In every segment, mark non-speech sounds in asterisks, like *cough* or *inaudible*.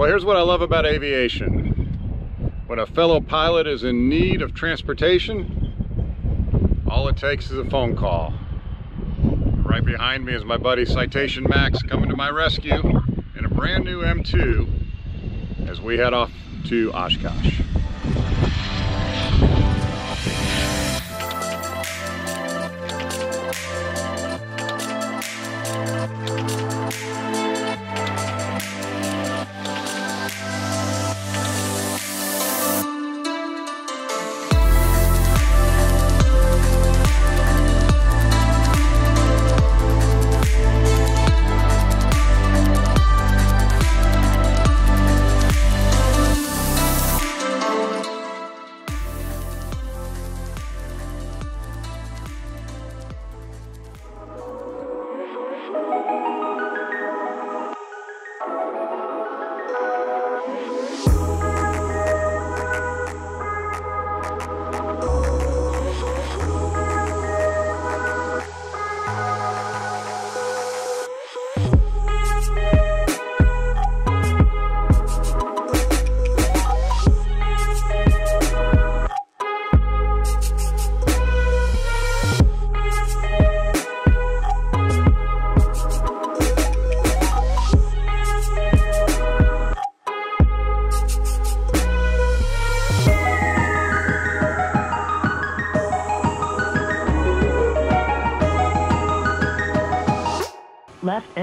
Well, here's what I love about aviation. When a fellow pilot is in need of transportation, all it takes is a phone call. Right behind me is my buddy Citation Max coming to my rescue in a brand new M2 as we head off to Oshkosh.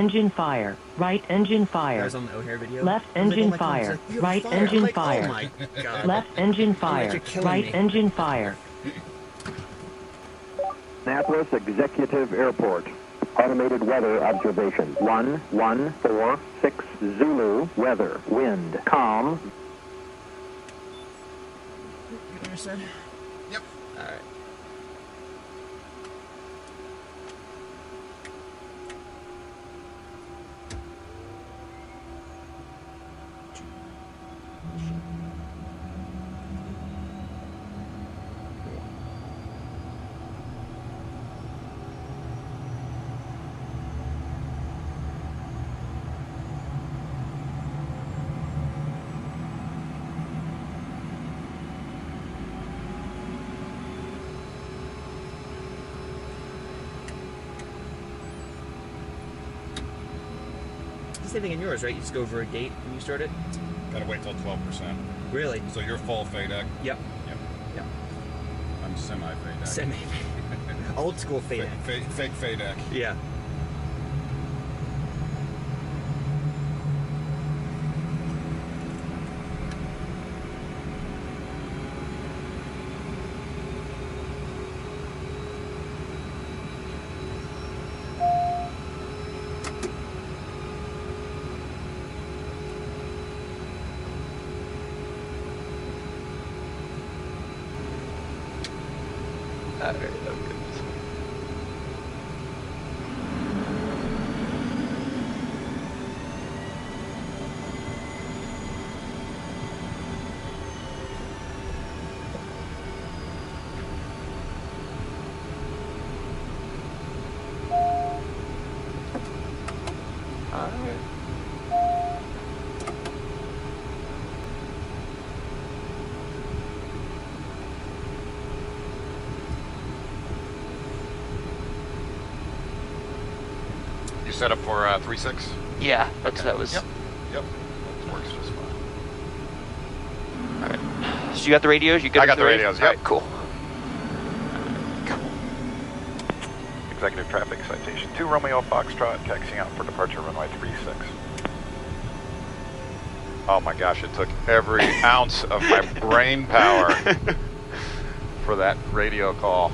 Engine fire. Right engine fire. Guys on the O'Hare video. Left I was like, engine my God, fire. he's like, "You have Right engine fire. My god. Left engine fire. Right engine fire. Annapolis Executive Airport. Automated weather observation. 1146 Zulu. Weather. Wind. Calm. You understand? Same thing in yours, right? You just go over a date when you start it? Gotta wait till 12%. Really? So you're full FADEC. Yep. Yep. Yep. I'm semi FADEC. Semi. *laughs* Old school fade. Fake, fake, fake FADEC. Yeah. You set up for uh, 3.6? Yeah, that's Okay. that was. Yep. Yep. That works just fine. All right. So you got the radios? You good I got the radio? radios, All yep. right, cool. Executive traffic citation 2 Romeo Foxtrot, taxiing out for departure runway 36. Oh my gosh, it took every *laughs* ounce of my brain power *laughs* for that radio call.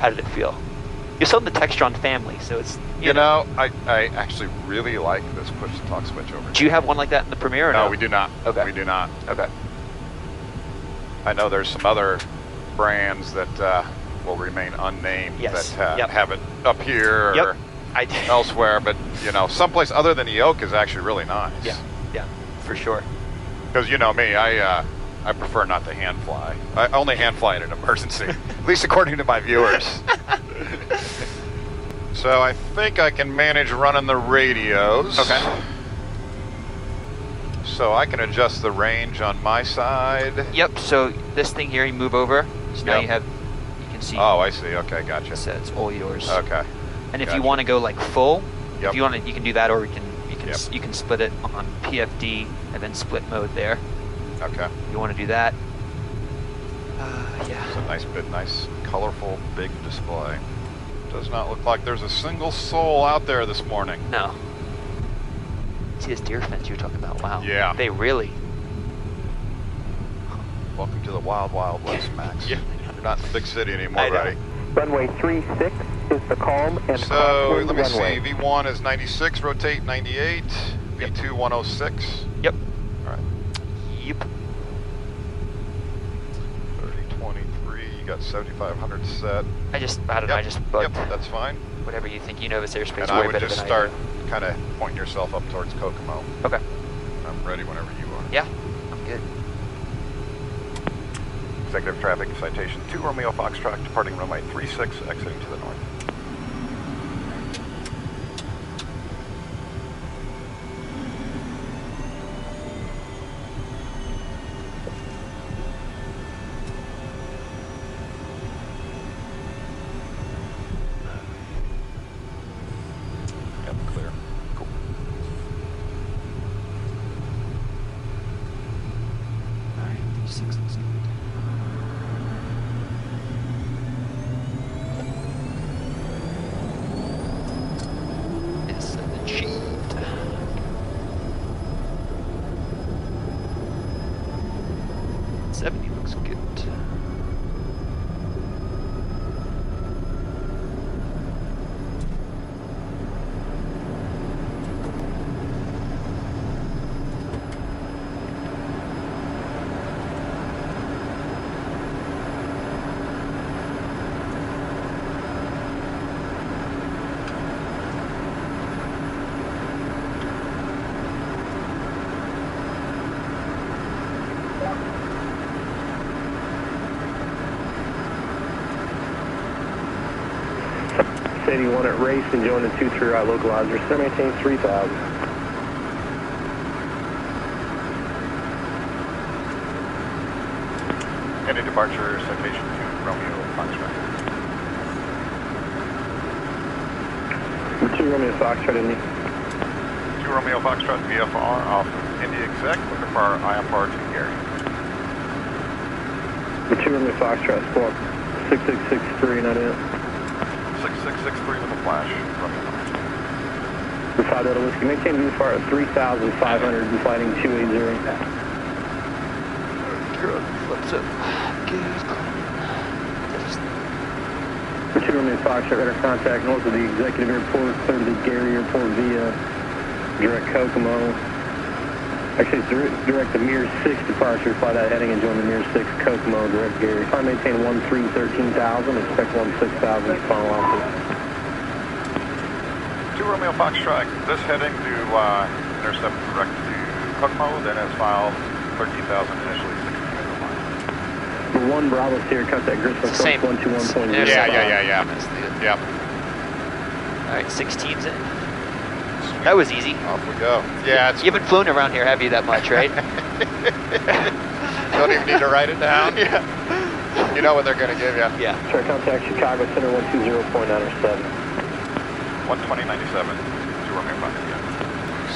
How did it feel? You're in the Textron family, so it's You know, I, I actually really like this push to talk switch over. Do you have one like that in the Premier? Or No, no, we do not. Okay. We do not. Okay. I know there's some other brands that uh, will remain unnamed Yes. that uh, Yep. have it up here Yep. or I *laughs* elsewhere, but you know, someplace other than the yoke is actually really nice. Yeah. Yeah. For sure. Because you know me, I uh, I prefer not to hand fly. I only hand fly in an emergency, *laughs* at least according to my viewers. *laughs* so I think I can manage running the radios. Okay. So I can adjust the range on my side. Yep. So this thing here, you move over. So now Yep. you have, you can see. Oh, I see. Okay, gotcha. So it's all yours. Okay. And if you want to go like full, Yep. if you want to, you can do that, or you can you can Yep. you can split it on PFD and then split mode there. Okay. You want to do that. Uh, yeah. It's a nice bit, nice, colorful, big display. Does not look like there's a single soul out there this morning. No. See this deer fence you were talking about? Wow. Yeah. They really. Welcome to the wild, wild west, *laughs* Max. Yeah. You're not in the big city anymore, I know. buddy. Runway 36 is the calm and So crosswind let me runway. see. V1 is 96, rotate 98. Yep. V2 106. Yep. All right. Yep. 30, 23. You got 7,500 set. I just I don't know. I just bugged. Yep, that's fine. Whatever you think you know this airspace And way I would just start kind of pointing yourself up towards Kokomo. Okay. I'm ready whenever you are. Yeah. I'm good. Executive traffic citation 2 Romeo Foxtrot departing runway 36 exiting to the north. 1960s. 81 at race and joining 2-3 right localizer, 718 3000. Headed departure, citation to Romeo Foxtrot. Two Romeo Foxtrot, Indy. Two Romeo Foxtrot, VFR off Indy exec, looking for IFR to Gary. Two Romeo Foxtrot, squawk not it. 6663 with a flash. The 5 Delta Whiskey maintain VFR at 3500 and flighting 280. Good. Up? Good. The 2 Romeo Foxtrot radar contact north of the executive airport, clear to the Gary airport via direct Kokomo. Actually, direct, the to MEARZ 6 departure, fly that heading and join the MEARZ 6 Kokomo, direct Gary. Climb maintain 1313,000, expect 16,000 to follow on. 2 Romeo Foxtrot, this heading to uh, intercept direct to Kokomo, then as filed 13,000 initially 16 The 1 Bravo Sierra contact Griswold It's the same. 121.0. Yeah, yeah, yeah, yeah. That's the- Yep. All right, six teams in. That was easy. Off we go. Yeah, it's, You haven't flown around here, have you, that much, right? *laughs* don't even need to write it down. *laughs* yeah. You know what they're going to give you. Yeah. Sierra contact Chicago Center 120.97. 12097, 2 Romeo Foxtrot.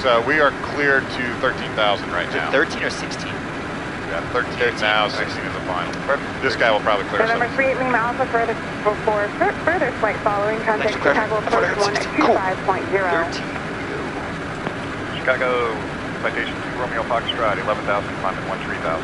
So we are cleared to 13,000 right now. 13 or 16? Yeah, 13 now, 16 is the final. This guy will probably clear November us. 38 Lima Alpha further, for further flight following, contact Chicago Approach 1 at Cool. 25.0. 13. Chicago, citation 2 Romeo Foxtrot, 11,000, climbing 13,000.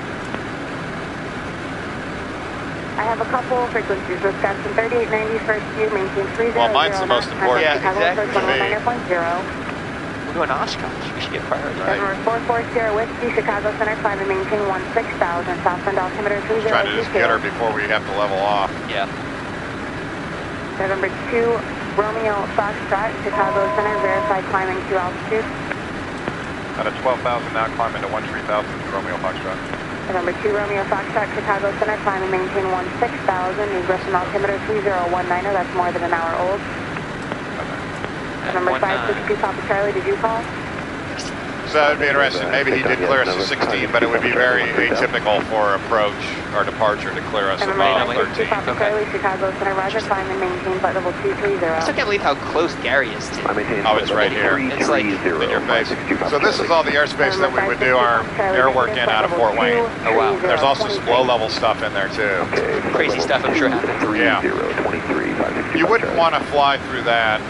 I have a couple frequencies. Wisconsin 3890 first view, maintain 30. Well, mine's the most important. Yeah, Chicago exactly. Approach To me. 119.0. We're going to Oshkosh. We should get priority. Right. November 44 Whiskey, Chicago Center, climb and maintain 16,000. Southbound altimeter 3022. Trying to just get her before we have to level off. Yeah. November 2 Romeo Foxtrot, Chicago Center, verify climbing to altitude. At a 12,000 now, climb into 13,000 to Romeo Foxtrot. November 2 Romeo Foxtrot, Chicago Center, climb and maintain 16,000. Egress from altimeter 3019, that's more than an hour old. At Number one nine. 562 Papa Charlie, did you call? So that'd be interesting. Maybe he did clear us to 16, but it would be very atypical for approach or departure to clear us November above 9 13. Papa Charlie, Chicago Center, Roger, climb and maintain flight level I still can't believe how close Gary is to. Oh, it's right here. It's like In your face. So this is all the airspace that we would do our air work in out of Fort Wayne. Oh, wow. There's also some low-level stuff in there too. crazy stuff I'm sure happened. Yeah. You wouldn't want to fly through that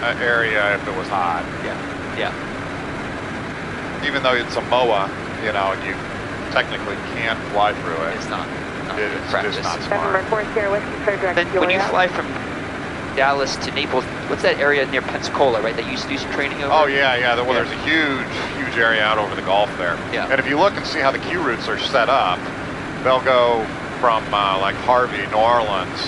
uh, area if it was hot. Yeah. Yeah. Even though it's a MOA, you know, and you technically can't fly through it. It's not. not It- it's practice. just not smart. Sierra Whiskey, clear direct Then fuel when you fly from Dallas to Naples, what's that area near Pensacola, right? That you used to do some training over? Oh yeah, yeah. Well, Yeah. there's a huge, huge area out over the Gulf there. Yeah. And if you look and see how the Q routes are set up, they'll go from uh, like Harvey, New Orleans,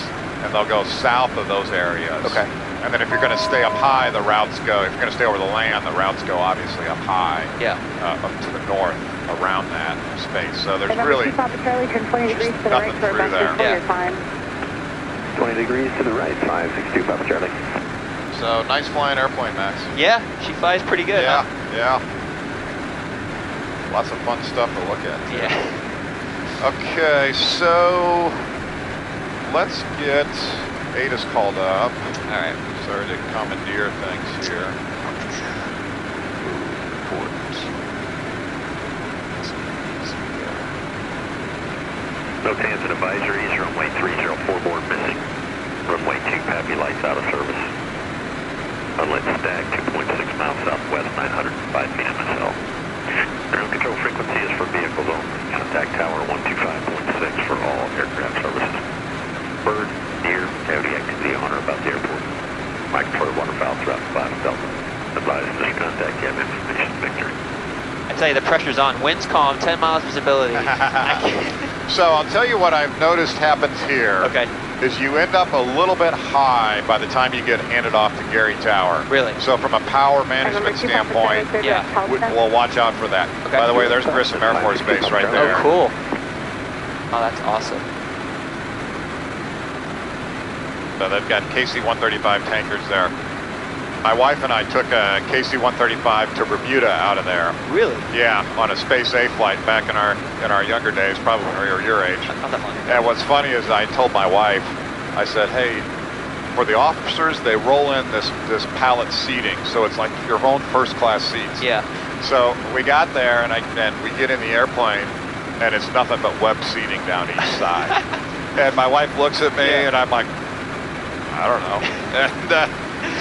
and they'll go south of those areas. Okay. And then if you're going to stay up high, the routes go. If you're going to stay over the land, the routes go obviously up high, Yeah. uh, up to the north around that space. So there's November really 2 Papa Charlie, turn 20 degrees to the nothing right for through best there. Yeah. time. 20 degrees to the right, 562 Papa Charlie. so nice flying airplane, Max. Yeah, she flies pretty good. yeah, huh? yeah. Lots of fun stuff to look at. Yeah. Okay, so let's get ATIS called up. All right. Sorry to commandeer things here. No transit advisories, runway 304 board missing. Runway 2 PAPI lights out of service. Unlit stack 2.6 miles southwest, 905 feet MSL. Ground control frequency is for vehicles only. Contact tower 125.6 for all aircraft services. Bird, deer, coyote activity on or about the airport. Mike for waterfowl throughout the 5 Delta. Advise this contact, you have information, Victor. I tell you, the pressure's on. Wind's calm, 10 miles visibility. *laughs* So I'll tell you what I've noticed happens here. okay. Is you end up a little bit high by the time you get handed off to Gary Tower. Really? So from a power management 2 Papa Charlie, standpoint, yeah, we, we'll watch out for that. Okay. By the way, there's Grissom Air Force Base right oh, there. Oh, cool. Oh, that's awesome. So they've got KC-135 tankers there. My wife and I took a KC-135 to Bermuda out of there. Really? Yeah, on a Space A flight back in our in our younger days, probably when we were your age. Not that long ago. And what's funny is I told my wife, I said, hey, for the officers, they roll in this this pallet seating, so it's like your own first class seats. Yeah. So we got there, and I and we get in the airplane, and it's nothing but web seating down each side. *laughs* and my wife looks at me, Yeah. and I'm like, I don't know. and uh,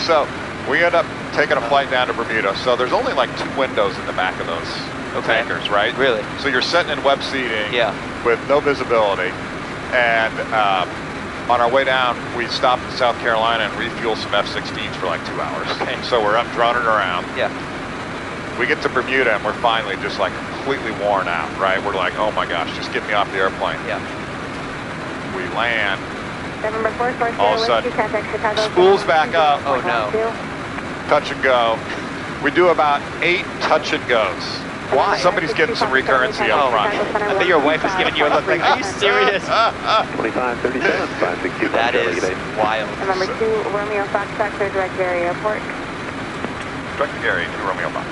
so we end up taking a flight down to Bermuda. So there's only like two windows in the back of those Okay. tankers, right? Really? So you're sitting in web seating Yeah. with no visibility. And um, on our way down, we stopped in South Carolina and refueled some F-16s for like two hours. Okay. *laughs* So we're up droning around. Yeah. We get to Bermuda and we're finally just like completely worn out, right? We're like, oh my gosh, just get me off the airplane. Yeah. We land, November 4 Sierra All of a Whiskey, sudden, contact Chicago spools Center, back up. Oh, no. 2. touch and go. We do about eight touch and goes. Why? Somebody's getting some recurrency up Oh, front. I think your wife was giving you a look like, are you *laughs* serious? *laughs* 2537, 562 That is wild. November 2 Romeo Foxtrot, clear direct Gary Airport. Dr. Gary, to Romeo Bob.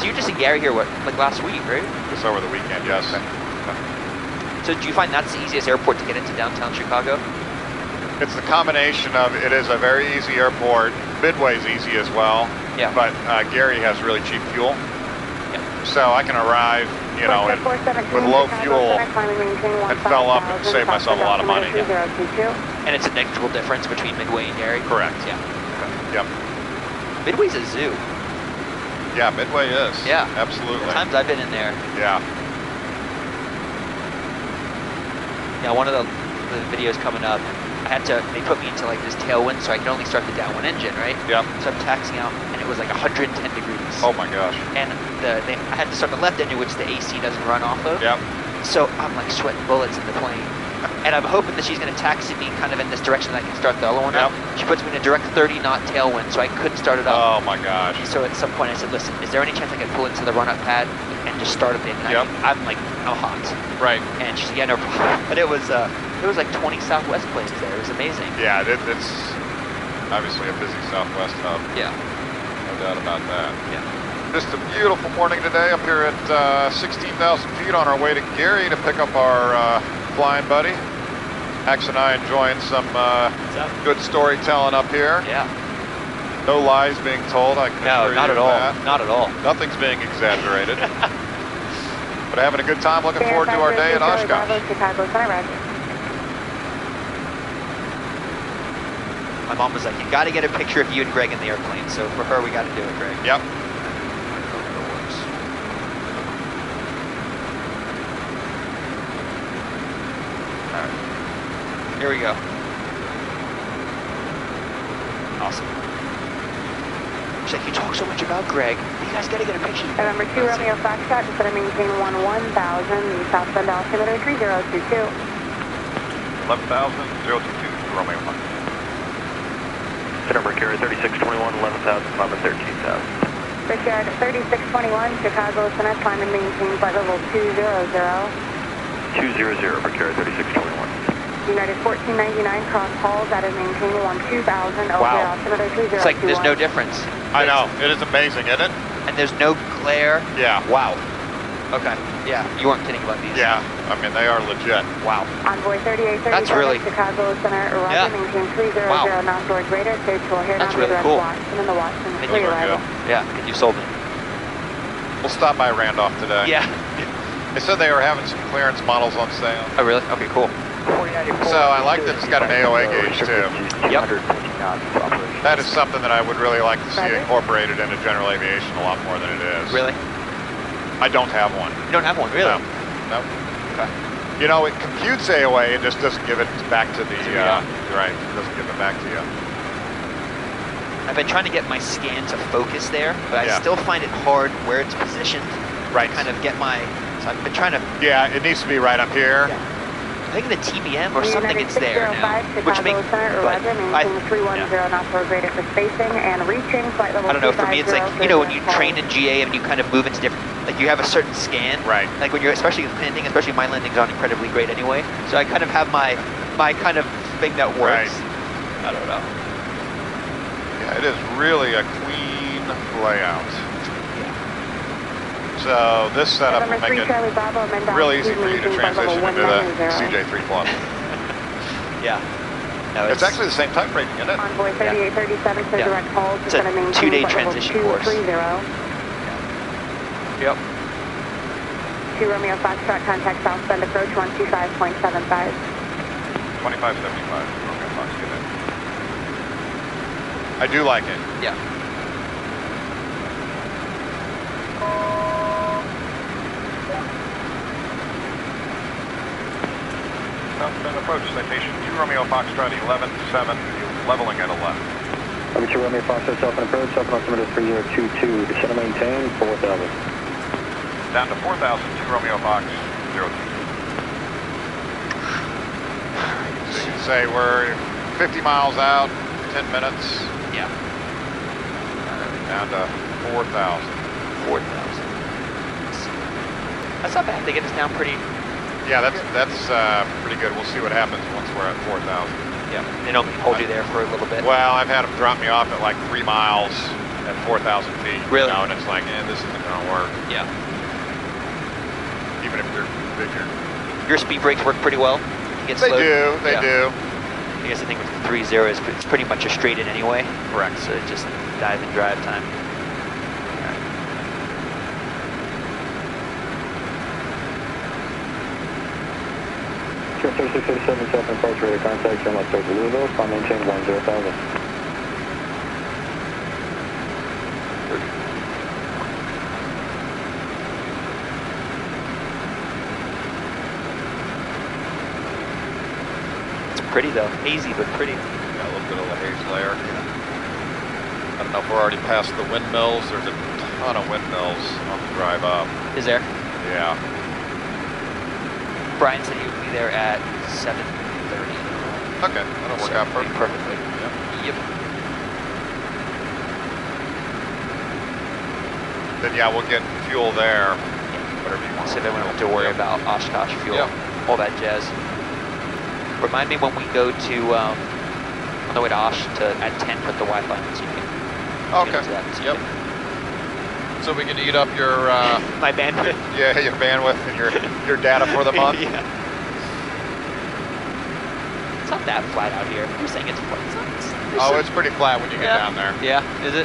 So you just in Gary here, what, like last week, right? Just over the weekend, yes. So do you find that's the easiest airport to get into downtown Chicago? It's the combination of, it is a very easy airport. Midway's easy as well. Yeah. But uh, Gary has really cheap fuel. Yeah. So I can arrive, you know, and with low fuel and fill up and save myself a lot of money. Yeah. And it's a negligible difference between Midway and Gary? Correct. Yeah. Yep. Midway's a zoo. Yeah, Midway is. Yeah. Absolutely. The times I've been in there. Yeah. Yeah, one of the, the videos coming up, I had to, they put me into like this tailwind so I could only start the downwind engine, right? Yep. So I'm taxiing out and it was like 110 degrees. Oh my gosh. And the, they, I had to start the left engine, which the AC doesn't run off of. Yep. So I'm like sweating bullets in the plane. And I'm hoping that she's going to taxi me kind of in this direction that I can start the other one up. She puts me in a direct 30 knot tailwind, so I couldn't start it up. Oh my gosh. So at some point I said, listen, is there any chance I could pull into the run-up pad and just start up the engine? Yep. I, am like, I'm hot. Right. And she's yeah, no problem. *laughs* But it was, uh, it was like 20 Southwest planes there. It was amazing. Yeah, it, it's obviously a busy Southwest hub. Yeah. No doubt about that. Yeah. Just a beautiful morning today up here at uh, 16,000 feet on our way to Gary to pick up our uh, flying buddy. Ax and I enjoying some uh, good storytelling up here. Yeah. No lies being told. I can No, not at all. that. Not at all. Nothing's being exaggerated. *laughs* but having a good time. Looking forward to our day at Charlie Oshkosh. Bravo, Chicago Center, Roger. My mom was like, you got to get a picture of you and Greg in the airplane. So for her, we got to do it, Greg. Yep. Here we go. Awesome. She's like, you talk so much about Greg. You guys got to get a picture. November 2 Romeo Foxtrot, descend and maintain 1 1000, the southbound altimeter 3022. 11,000, 022, Romeo Fox. Center Mercury 3621, 11,000, Lima 13,000. Brickyard 3621, Chicago Center, climb and maintain flight level 200. 200, Mercury 3621. United 1499, cross halls, out and maintain 12000, over Wow. altimeter 3021. It's like there's no difference. I know. It is amazing, isn't it? And there's no glare. Yeah. Wow. Okay. Yeah, you weren't kidding about these. Yeah. I mean, they are legit. Wow. Envoy 3837, That's really- Chicago Center, Roger, Yeah. maintain 300 Wow. knots towards radar, clear to here, That's now really cool. Watson and the Watson, Thank clear you. arrival. Yeah, you sold me. We'll stop by Randolph today. Yeah. They said they were having some clearance models on sale. Oh, really? Okay, cool. So I like that it's got an AOA gauge too. Yep. That is something that I would really like to see Roger. incorporated into general aviation a lot more than it is. Really? I don't have one. You don't have one, really? No. No. Okay. You know, it computes AOA, it just doesn't give it back to the, To uh, right, it doesn't give it back to you. I've been trying to get my scan to focus there, but I Yeah. still find it hard where it's positioned. Right. To kind of get my. So I've been trying to. Yeah, it needs to be right up here. I think the TBM or something United it's there now, which Chicago makes. Center, But Roger, I, maintain 310 knots towards radar for spacing and reaching flight level I don't know. For me, it's like you know when you train in GA and you kind of move into different. Like you have a certain scan. Right. Like when you're especially landing, especially my landings aren't incredibly great anyway. So I kind of have my my kind of thing that works. Right. I don't know. Yeah, it is really a clean layout. So this setup will November make 3 it Charlie Bravo, Mendon, real easy for you to maintain flight level transition into the CJ3 Plus. *laughs* Yeah. No, It's actually the same type rating, isn't it? Envoy 3837, clear Yeah. direct hold, It's a descend and maintain two-day flight level transition course. 230. Yep. 2 Romeo Foxtrot, contact southbound approach 125.75. 2575. Okay, Fox, get it. I do like it. Yeah. Southbound approach, citation 2 Romeo Foxtrot 117, leveling at 11. Number 2 Romeo Foxtrot, south and approach, south altimeter 3022, descend and maintain 4,000. Down to 4,000, 2 Romeo Fox 02. So you can say we're 50 miles out, 10 minutes, Yeah. down to uh, 4,000. Four thousand. That's not bad. They get us down pretty. Yeah, that's that's uh, pretty good. We'll see what happens once we're at 4,000. Yeah. They don't hold you there for a little bit. Well, I've had them drop me off at like three miles at 4,000 feet. Really? You know, and it's like, eh, this isn't going to work, Yeah. even if they're bigger. Your speed brakes work pretty well. They slowed. do, they Yeah. do. I guess the thing with the three zero is it's pretty much a straight in anyway. Correct. So just dive and drive time. Sure, 3637, south radar contact, left towards Louisville, climb maintain 10,000. It's pretty though. Hazy but pretty. Got a little bit of a haze layer. I don't know if we're already past the windmills. There's a ton of windmills on the drive up. Is there? Yeah. Brian said be there at seven thirty. Okay, that'll work out perfect. perfectly. Yep. Then yeah, we'll get fuel there. Whatever you want. So then we don't have to worry Yep. about Oshkosh fuel, Yep. all that jazz. Remind me when we go to um, on the way to Osh to at ten put the Wi-Fi on so you can Okay. that. So Yep. so we can eat up your uh, *laughs* My bandwidth. yeah your bandwidth and your your data for the *laughs* month. yeah. It's not that flat out here. You're saying it's flat. It's not, it's, Oh, some- it's pretty flat when you get yeah. down there. Yeah, is it?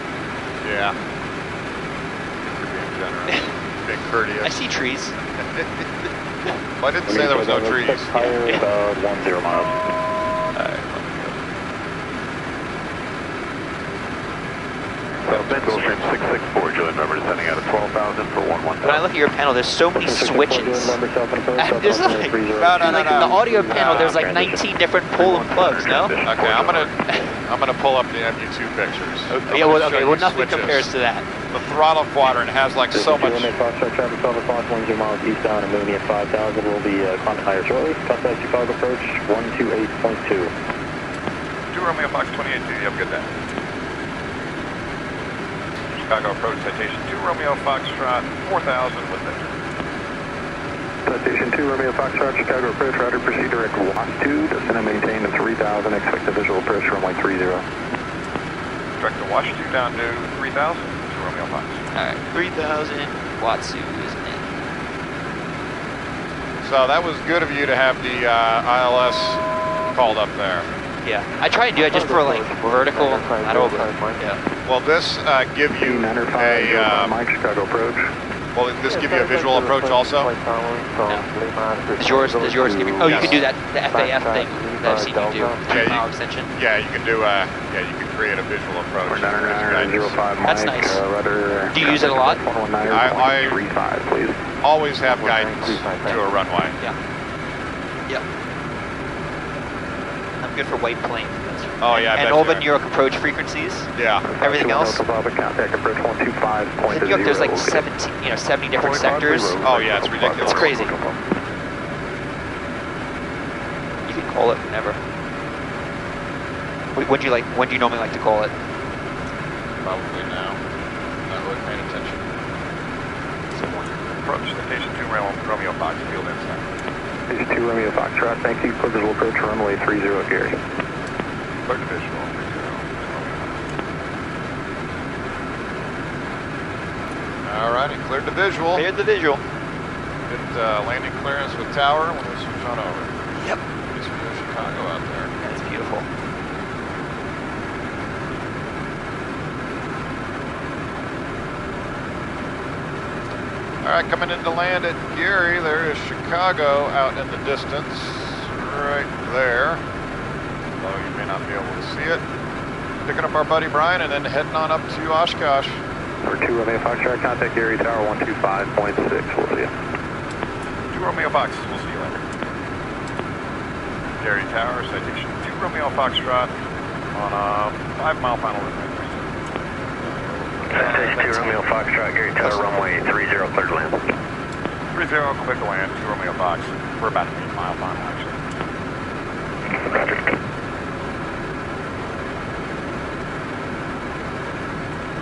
Yeah. You're being generous, *laughs* being courteous. I see trees. *laughs* Well, I didn't say there was no trees. Higher *laughs* about one zero miles. Southbound Gulfstream 664, Julian number descending out of 12,000 for 110. When I look at your panel, there's so many switches. Number south and approach, And there's like, three zero. No, no, no, like the audio panel, there's like 19 different pull and plugs, no? Okay, I'm gonna I'm gonna pull up the MU2 pictures. I'm yeah, well, okay, well, nothing switches. compares to that. The throttle quadrant has like so much. Limit Foxtrot traffic 12 o'clock, 10 miles eastbound, Amonia 5000 will be uh, contact higher shortly. Contact Chicago approach 128.2. Two Romeo Fox 28 2, you have a good day. Chicago approach citation 2 Romeo Foxtrot 4000 with it. Citation 2, Romeo Foxtrot, Chicago approach, router proceed direct WAS 2, descend and maintain to 3,000, expect a visual approach runway 30. Direct to Washington down to 3000, 2 Romeo Fox. All right, 3,000 Watsu is in. So that was good of you to have the uh, ILS called up there. Yeah, I try and do it just for like vertical, not over. Yeah. Will this uh, give you Niner 5, a, uh, Mike, Chicago approach. will this give you a visual approach also? Does yours, does yours give you, oh, you can do that, the FAF thing that I've seen you do, Yeah, you- mile extension. Yeah, you can do uh yeah, you can create a visual approach. Or Niner There's 905 Mike, That's nice. uh. Do you use it a lot? 119, I- I- 35. Always have guidance to a runway. Yeah. Yep. I'm good for white plane. Oh yeah, I and bet all the. New York approach frequencies. Yeah. Everything else? Contact approach 125.0. In New York, there's like 17, you know, 70 different sectors. Oh, yeah, it's ridiculous. It's crazy. You can call it whenever. When would you like? When do you normally like to call it? Probably now. Not really paying attention. Approach station two Romeo, Romeo Fox field inside. Station 2 Romeo Foxtrot, thank you. Clear visual approach runway 30 Gary. Clear to visual. 30. All righty, cleared to visual. Cleared the visual. Get uh, landing clearance with tower when we switch on over. Yep. Nice view of Chicago out there. That's beautiful. All right, coming in to land at Gary, there is Chicago out in the distance, right there. Although you may not be able to see it. Picking up our buddy Brian and then heading on up to Oshkosh. For 2 Romeo Foxtrot, contact Gary Tower 125.6. We'll see you. Two Romeo Fox, we'll see you later. Gary Tower, citation two Romeo Foxtrot on a five mile final. Station 2 Romeo Foxtrot, Gary Tower runway 30, clear to land. 30, quick land, two Romeo Fox. We're about an eight mile final actually.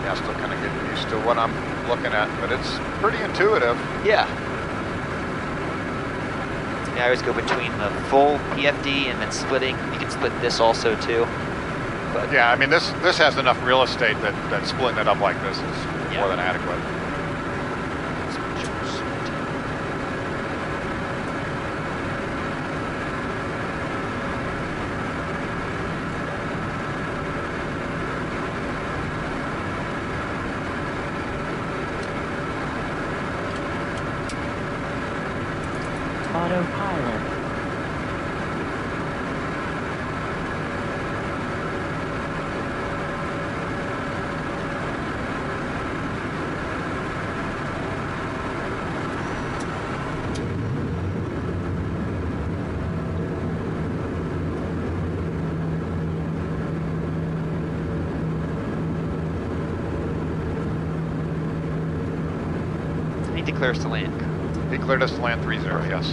Yeah, still kind of getting used to what I'm looking at, but it's pretty intuitive. Yeah. Yeah, I always go between the full PFD and then splitting. You can split this also too. But Yeah, I mean, this this has enough real estate that, that splitting it up like this is Yeah. more than adequate. Autopilot. I need to clear us to land. He cleared us to land 3-0, yes.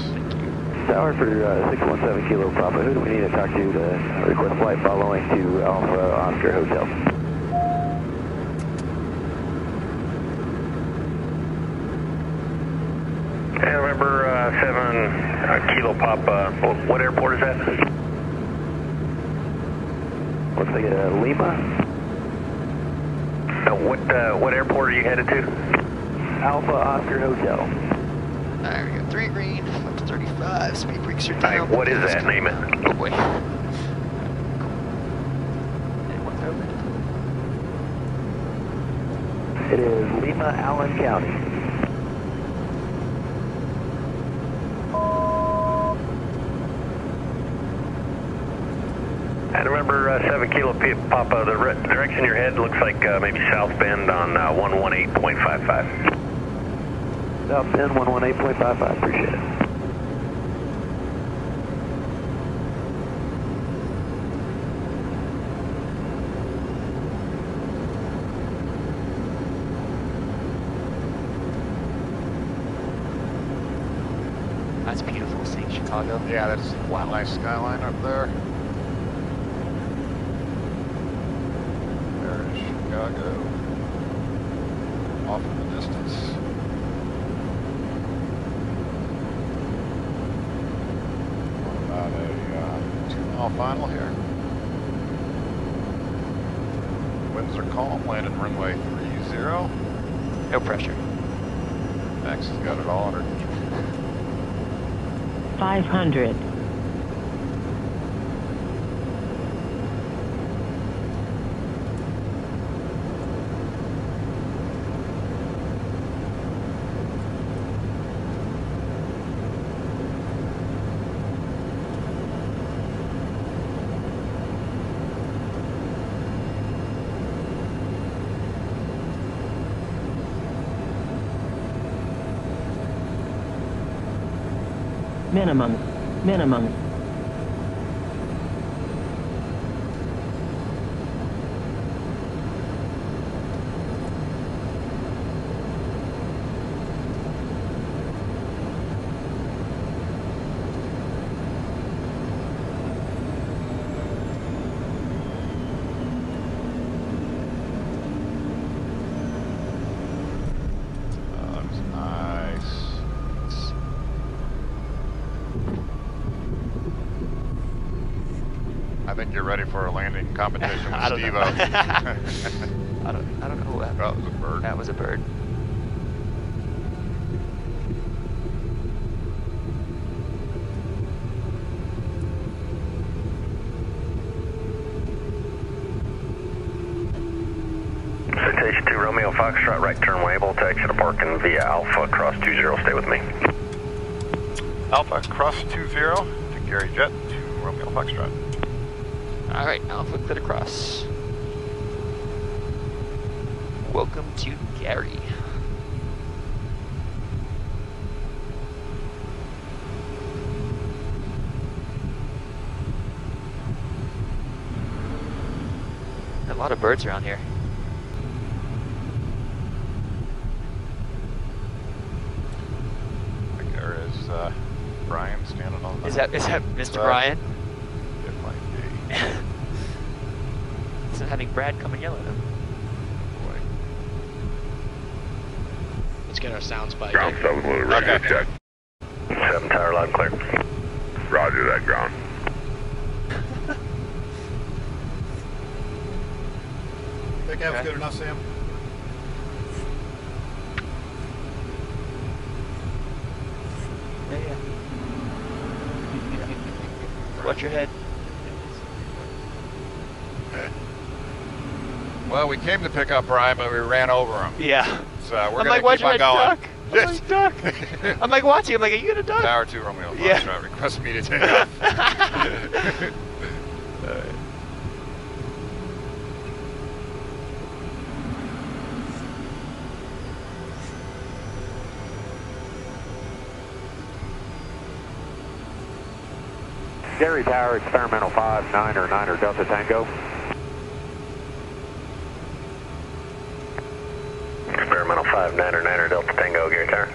Tower for uh, 617 Kilo Papa. Who do we need to talk to to request flight following to Alpha Oscar Hotel? Hey, November uh, 7 uh, Kilo Papa. What, what airport is that? Looks like uh, Lima. Uh, what uh, what airport are you headed to? Alpha Oscar Hotel. Alright, we got three green, left to 35, speed brakes are Type, down. what is that? Name it. Oh boy. And what's over? It is Lima, Allen County. And remember, uh, 7 Kilo P- Papa, the re- direction your head looks like uh, maybe South Bend on uh, 118.55. South Bend 118.55, appreciate it. That's beautiful seeing Chicago. Yeah, that's Wow. a nice skyline up there. There is Chicago. Off in the distance. What about a uh, two mile final here? Winds are calm, landing runway 30. No pressure. Max has got it under 500. Minimum. Minimum. Oh, that was nice. I think you're ready for a landing competition *laughs* with I don't. Steve-O. *laughs* *laughs* I don't, I don't know who that that was a bird. That was a bird. Citation 2 Romeo Foxtrot, right turn label, taxi to parking via Alpha, cross 20, stay with me. Alpha cross 20 to Gary Jet to Romeo Foxtrot. Alright, Alpha cleared across. Welcome to Gary. A lot of birds around here. There is uh, Brian standing on the Is that is that Mr. Brian? It might be. *laughs* Isn't having Brad come and yell at him. Let's get our sound spike. Ground 7 will ready Okay. check. 7 tower line clear. Roger that ground. Think *laughs* that was Okay. good enough, Sam? Yeah, yeah. *laughs* Watch your head. Well, we came to pick up Brian, but we ran over him. Yeah. So we're I'm gonna like, keep watch your on head going. duck. I'm like, *laughs* duck. I'm like watching. I'm like, are you gonna duck? Tower 2 Romeo Yeah. Foxtrot request me to *laughs* take off. Gary Tower, experimental 5, 9 or 9 or Delta Tango. Experimental 5, 9 or 9 or Delta Tango, Gary Tower.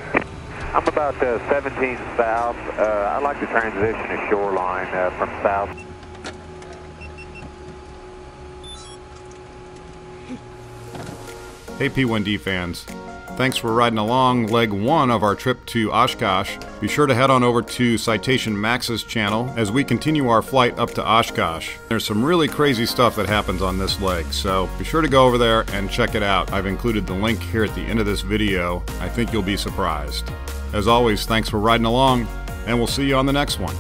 I'm about uh, 17 south. Uh, I'd like to transition to shoreline uh, from south. Hey P1D fans, thanks for riding along leg one of our trip to Oshkosh. Be sure to head on over to Citation Max's channel as we continue our flight up to Oshkosh. There's some really crazy stuff that happens on this leg, so be sure to go over there and check it out. I've included the link here at the end of this video. I think you'll be surprised. As always, thanks for riding along, and we'll see you on the next one.